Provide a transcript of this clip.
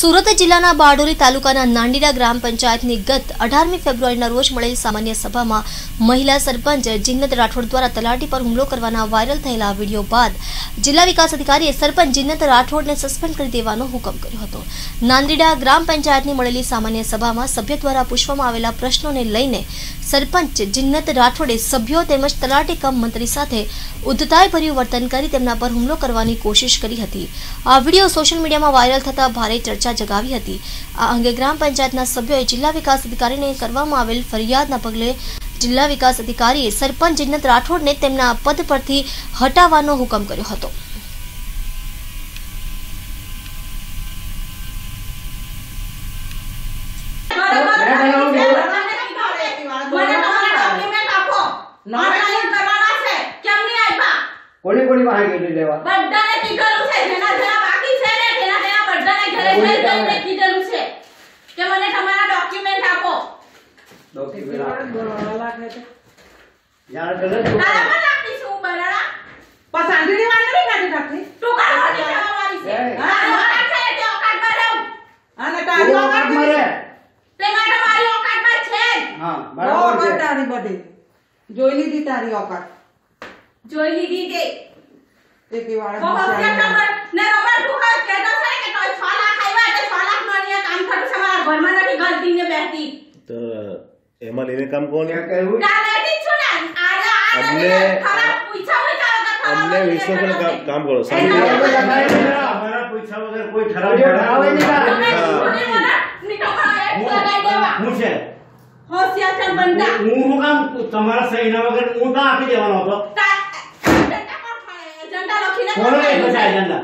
સુરત જિલ્લાના બારડોલી તાલુકાના નાંદીડા ગ્રામ પંચાયતની ગત અઢારમી ફેબ્રુઆરીના રોજ મળેલી સામાન્ય સભામાં મહિલા સરપંચ જિન્નત રાઠોડ દ્વારા તલાટી પર હુમલો કરવાના વાયરલ થયેલા વીડિયો બાદ જિલ્લા વિકાસ અધિકારીએ સરપંચ જિન્નત રાઠોડને સસ્પેન્ડ કરી દેવાનો હુકમ કર્યો હતો. નાંદીડા ગ્રામ પંચાયતની મળેલી સામાન્ય સભામાં સભ્ય દ્વારા પૂછવામાં આવેલા પ્રશ્નોને લઈને સરપંચ જિન્નત રાઠોડે સભ્યો તેમજ તલાટી કમ મંત્રી સાથે ઉદ્ધતાઈભર્યું વર્તન કરી તેમના પર હુમલો કરવાની કોશિશ કરી હતી. આ વીડિયો સોશિયલ મીડિયામાં વાયરલ થતા ભારે ચર્ચા જગાવી હતી. આ અંગે ગ્રામ પંચાયતના સભ્યોએ જિલ્લા વિકાસ અધિકારીને કરવામાં આવેલ ફરિયાદના પગલે જિલ્લા વિકાસ અધિકારીએ સરપંચ જિન્નત રાઠોડને તેમના પદ પરથી હટાવવાનો હુકમ કર્યો હતો. કોની કોની પાસે ગયેલી લેવા? બધાને કીધેલું છે જેના જેના જઈ જઈને કીધેલું છે કે મને તમારા ડોક્યુમેન્ટ આપો. યાર ગલત તારા પર રાખી છું બરાડા પસાંડીની વાત નથી કાઢી નાખી તું કાઢવાની જવાબદારી છે એ. તારી ઓકાત છે એટલે ઓકાતમાં રહું. અને તારી ઓકાત ઓકાત મારે. તે માટે મારી ઓકાતમાં છે. હા બરાબર છે. તારી બધી. જોઈ લીધી તારી ઓકાત જોઈ લીધી તે. એકી વાળે બહુ હોશિયાર હોશિયાર નંબર ને રબર તું કહે કહેતો છે કે તોય 6 લાખ આવ્યા એટલે 6 લાખ નો અહીંયા કામ થતું છે મારા ઘરમાં નથી ગલતી ને બેઠી તો એમાં લઈને કામ કોણ ત્યાં બેઠી છું ને આરે અમને- પૂછા અમને વિશ્વાસ કરો કામ કરો ના. અમારા પૂછ્યા વગર કોઈ ખરાબ કોઈ નહીં હા. છોડી મને નીકળો એક લગાઈ દેવા હું છે હોશિયાર છે બનતા હું હું કામ તમારા સહીના વગર હું કાં આપી દેવાનો હતો એજન્ડા લખીને એજન્ડા